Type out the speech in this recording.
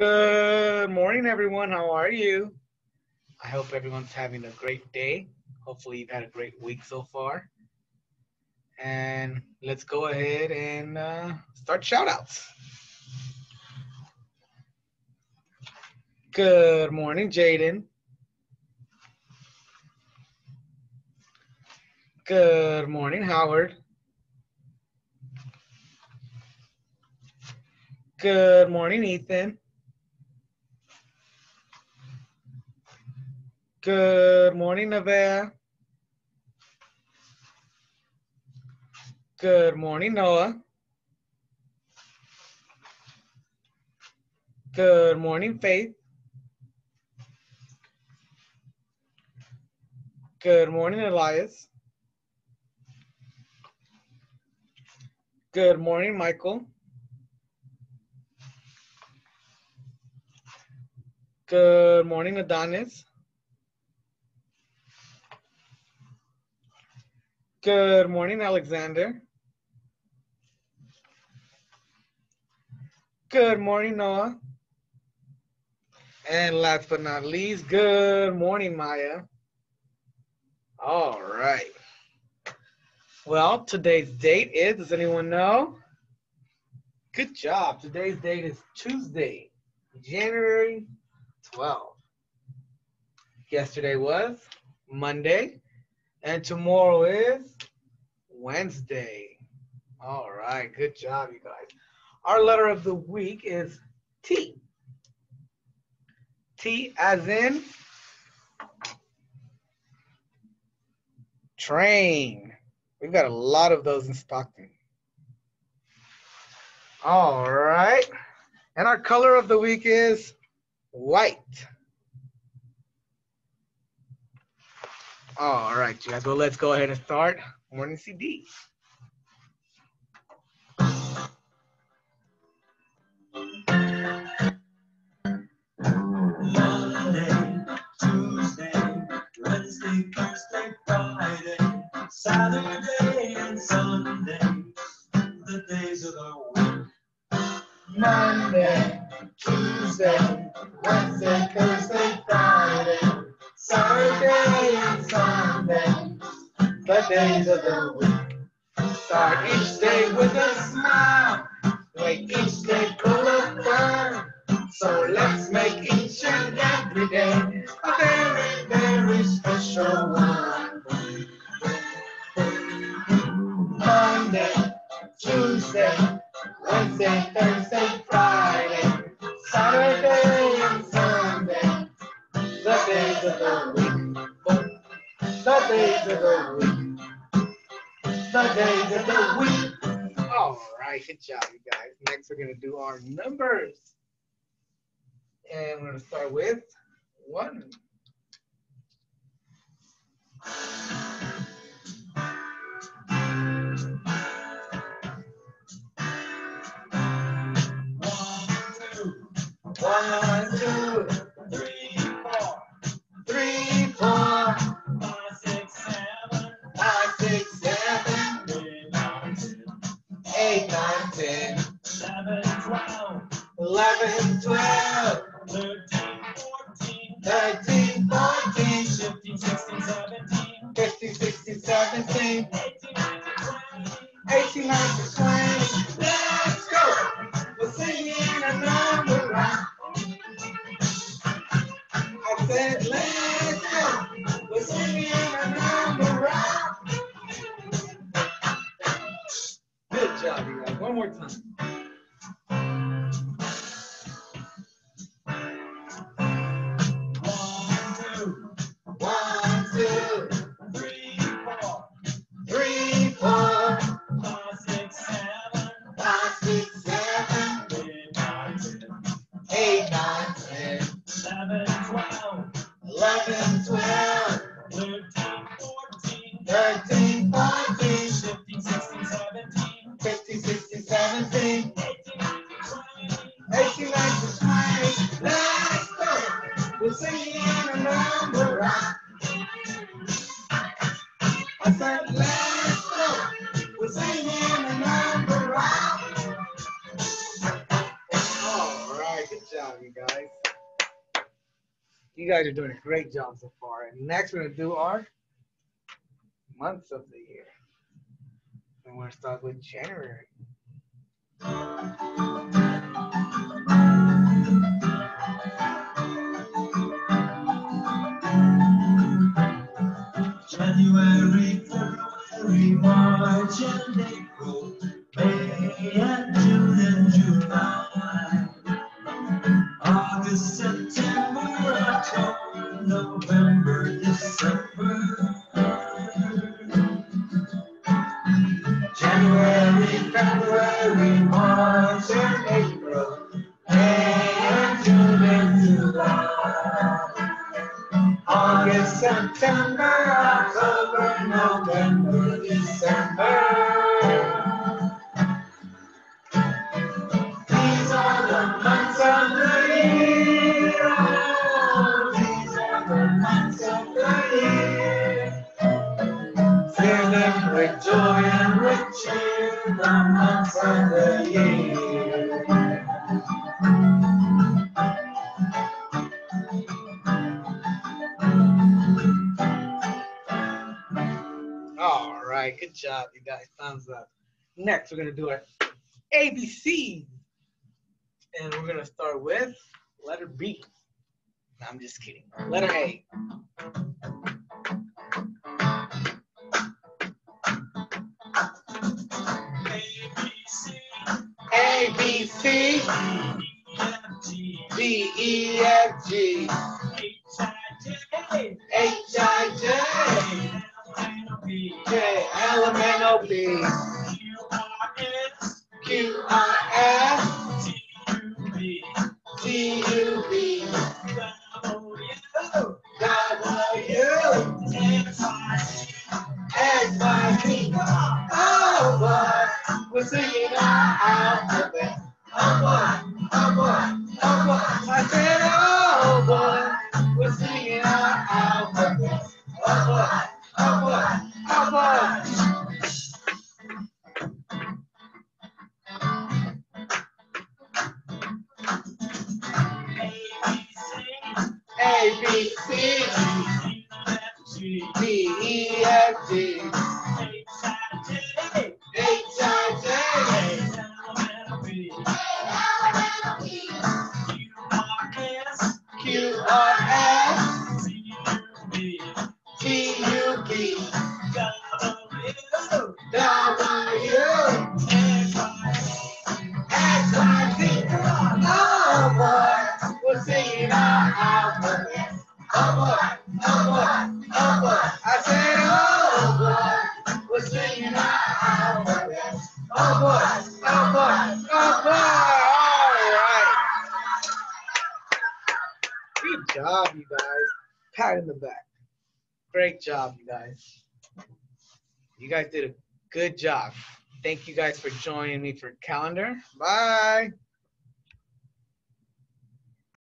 Good morning, everyone. How are you? I hope everyone's having a great day. Hopefully, you've had a great week so far. And let's go ahead and uh, start shout outs. Good morning, Jaden. Good morning, Howard. Good morning, Ethan. Good morning, Nevaeh. Good morning, Noah. Good morning, Faith. Good morning, Elias. Good morning, Michael. Good morning, Adonis. Good morning, Alexander. Good morning, Noah. And last but not least, good morning, Maya. All right. Well, today's date is, does anyone know? Good job. Today's date is Tuesday, January 12th. Yesterday was Monday, and tomorrow is Wednesday. All right, good job, you guys. Our letter of the week is T. T as in train. We've got a lot of those in Stockton. All right. And our color of the week is white. Oh, all right, you guys. Well, let's go ahead and start morning CD. Monday, Tuesday, Wednesday, Thursday, Friday, Saturday, and Sunday, the days of the week. Monday, Tuesday, Wednesday, Thursday, days of the week. Start each day with a smile, make each day full of fun. So let's make each and every day a very, very special one. Monday, Tuesday, Wednesday, Thursday, Friday, Saturday, and Sunday, the days of the week. The days of the week. The days of the week. All right, good job, you guys. Next, we're going to do our numbers. And we're going to start with one. One, 11, 12, 13, 14, 15, 16, 17, 15, 16, 17, 18, 19, 20, 18, 19, 20. Let's go. We're singing a number. I said, let's go. We're singing a number. Good job, you guys. One more time. 11, 12, 13, 14, 13, 15, 16, 17, 15, 16, 17, 18, 19, 20. Let's go. We're singing a number. You guys are doing a great job so far. And next, we're gonna do our months of the year. And we're gonna start with January. January, February, March, and April, February, March, and April, May, and June, and July. August, September, October, November, Fill them with joy and with cheer, the months of the year. All right, good job, you guys. Thumbs up. Next, we're gonna do our ABC, and we're gonna start with letter B. No, I'm just kidding. Letter. A, boy, oh boy. I said, oh we're singing alphabet. Oh boy, oh boy, Halloween. Job, you guys. Pat in the back. Great job, you guys. You guys did a good job. Thank you guys for joining me for calendar. Bye.